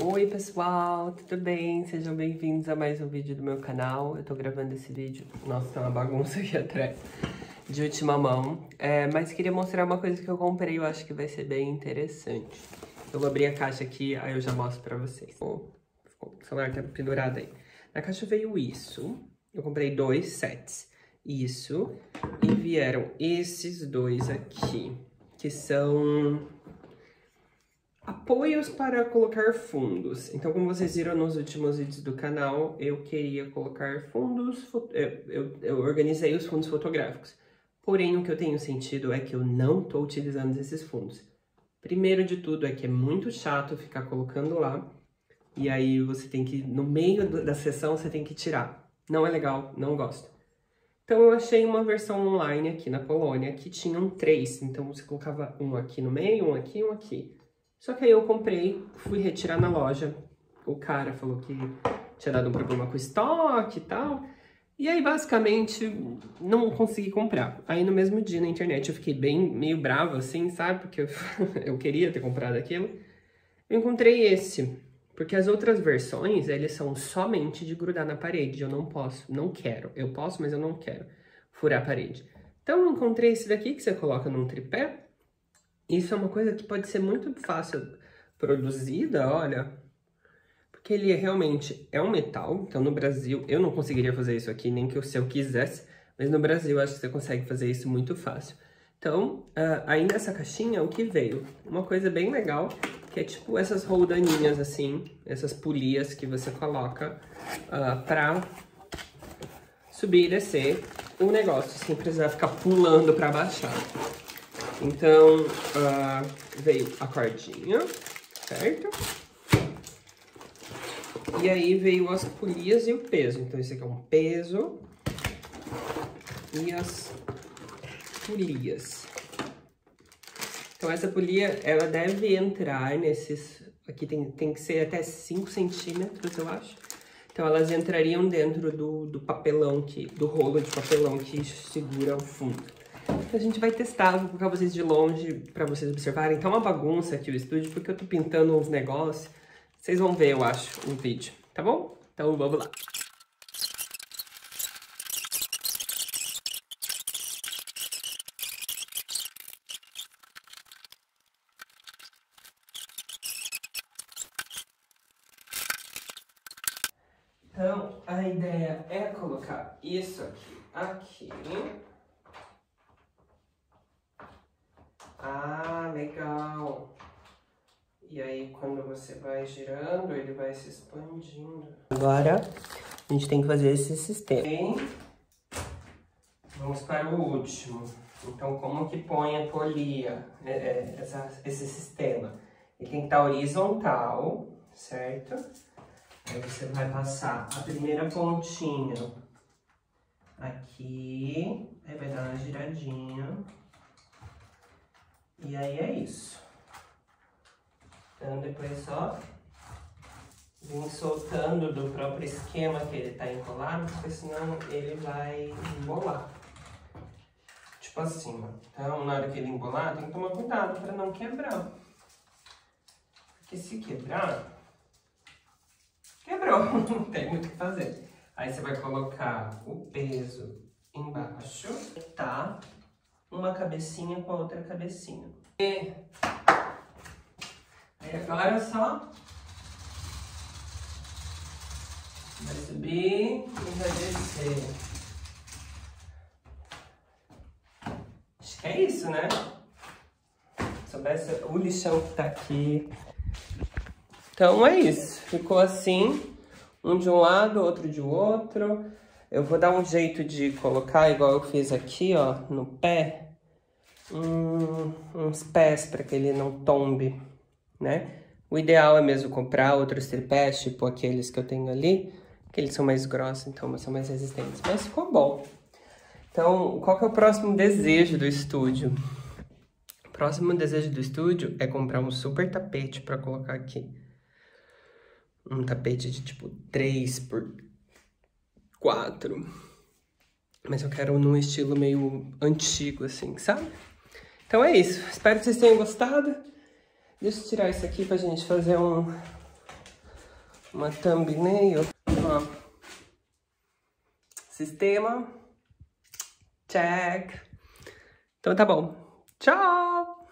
Oi pessoal, tudo bem? Sejam bem-vindos a mais um vídeo do meu canal. Eu tô gravando esse vídeo, nossa, tá uma bagunça aqui atrás, de última mão. É, mas queria mostrar uma coisa que eu comprei, eu acho que vai ser bem interessante. Eu vou abrir a caixa aqui, aí eu já mostro pra vocês. O celular tá pendurado aí. Na caixa veio isso, eu comprei dois sets. Isso, e vieram esses dois aqui, que são Apoios para colocar fundos. Então, como vocês viram nos últimos vídeos do canal, eu queria colocar fundos, eu, eu, organizei os fundos fotográficos. Porém, o que eu tenho sentido é que eu não estou utilizando esses fundos. Primeiro de tudo é que é muito chato ficar colocando lá, e aí você tem que, no meio da sessão, você tem que tirar. Não é legal, não gosto. Então eu achei uma versão online aqui na Polônia que tinham três. Então você colocava um aqui no meio, um aqui, um aqui. Só que aí eu comprei, fui retirar na loja. O cara falou que tinha dado um problema com o estoque e tal. E aí, basicamente, não consegui comprar. Aí, no mesmo dia, na internet, eu fiquei bem, meio bravo, assim, sabe? Porque eu, eu queria ter comprado aquilo. Eu encontrei esse. Porque as outras versões, eles são somente de grudar na parede. Eu não posso, não quero. Eu posso, mas eu não quero furar a parede. Então, eu encontrei esse daqui, que você coloca num tripé. Isso é uma coisa que pode ser muito fácil produzida, olha, porque ele realmente é um metal, então no Brasil eu não conseguiria fazer isso aqui, nem que eu, se eu quisesse, mas no Brasil acho que você consegue fazer isso muito fácil. Então, uh, aí nessa caixinha, o que veio? Uma coisa bem legal, que é tipo essas roldaninhas assim, essas polias que você coloca uh, pra subir e descer o negócio, sem precisar ficar pulando pra baixar. Então, uh, veio a cordinha, certo? E aí veio as polias e o peso. Então, esse aqui é um peso e as polias. Então, essa polia, ela deve entrar nesses... Aqui tem, tem que ser até 5 centímetros, eu acho. Então, elas entrariam dentro do, do papelão, que, do rolo de papelão que segura o fundo a gente vai testar, vou colocar vocês de longe para vocês observarem. Tá uma bagunça aqui o estúdio, porque eu tô pintando uns negócios. Vocês vão ver, eu acho, no vídeo, tá bom? Então vamos lá. Então, a ideia é colocar isso aqui, aqui. Ah, legal. E aí, quando você vai girando, ele vai se expandindo. Agora, a gente tem que fazer esse sistema. Vamos para o último. Então, como que põe a polia, é, é, essa, esse sistema? Ele tem que estar horizontal, certo? Aí você vai passar a primeira pontinha aqui, aí vai dar uma giradinha. E aí é isso. Então depois só vim soltando do próprio esquema que ele tá enrolado, porque senão ele vai embolar. Tipo assim, ó. Então na hora que ele embolar, tem que tomar cuidado para não quebrar. Porque se quebrar, quebrou, não tem muito o que fazer. Aí você vai colocar o peso embaixo, tá? uma cabecinha com a outra cabecinha. E agora só vai subir e vai descer. Acho que é isso, né? Se soubesse o lixão que tá aqui. Então é isso. Ficou assim, um de um lado, outro de outro. Eu vou dar um jeito de colocar, igual eu fiz aqui, ó, no pé, um, uns pés para que ele não tombe, né? O ideal é mesmo comprar outros tripés, tipo aqueles que eu tenho ali, que eles são mais grossos, então são mais resistentes. Mas ficou bom. Então, qual que é o próximo desejo do estúdio? O próximo desejo do estúdio é comprar um super tapete para colocar aqui. Um tapete de tipo 3 por 4. Mas eu quero num estilo meio antigo, assim, sabe? Então é isso. Espero que vocês tenham gostado. Deixa eu tirar isso aqui pra gente fazer um, uma thumbnail. Ó. Sistema. Check. Então tá bom. Tchau!